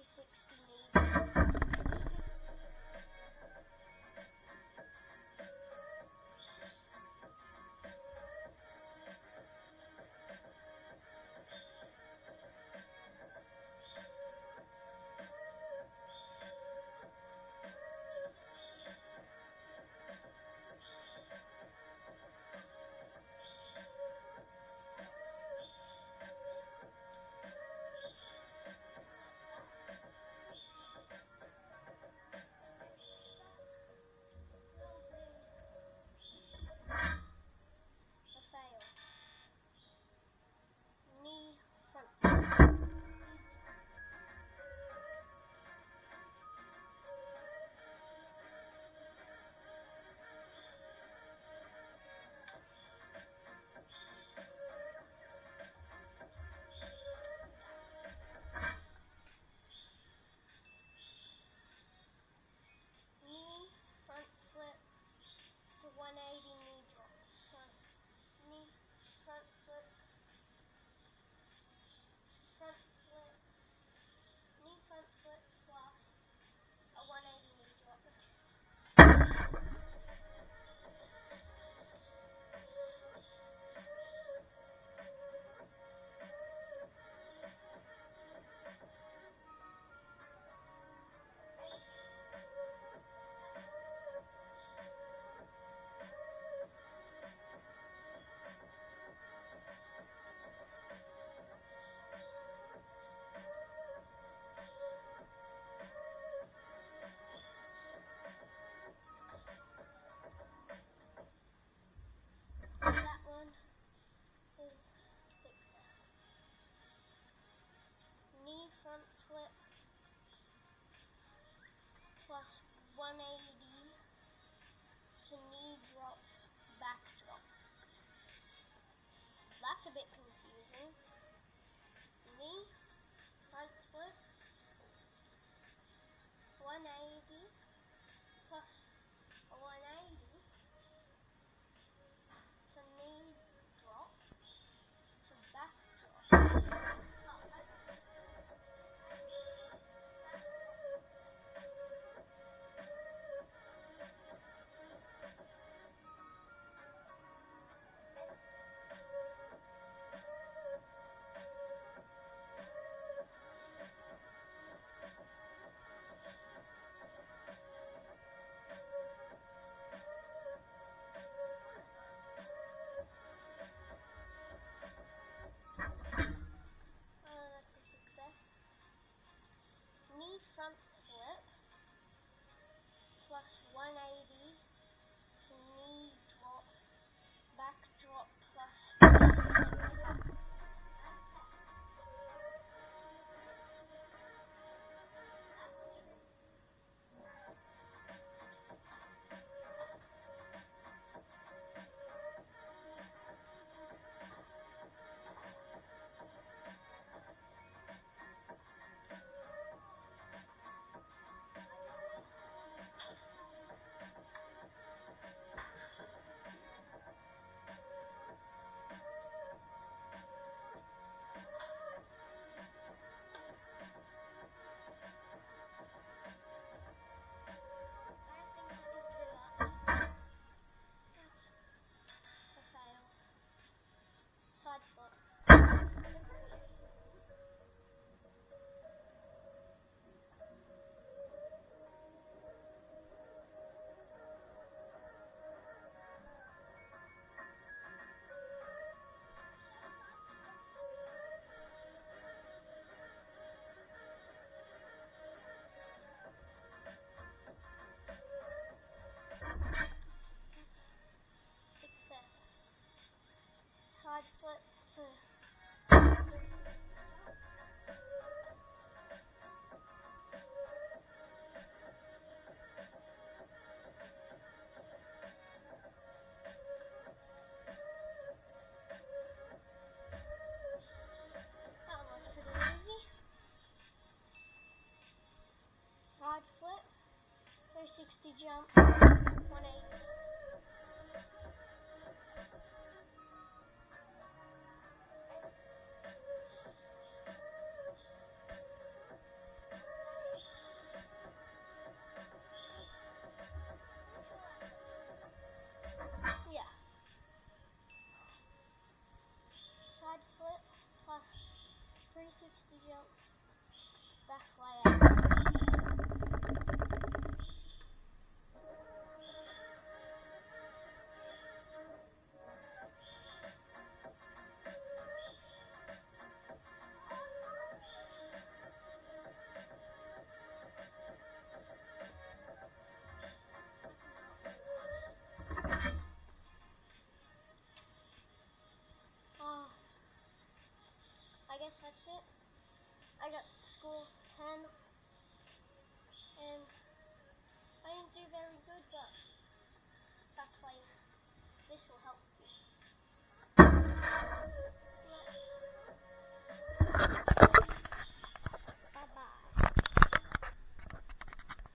368. 180 to knee drop, back drop. That's a bit confusing. Knee, front foot, 180 plus 360 jump, 180. Yeah. Side flip plus 360 jump, back layout. I guess that's it. I got school 10 and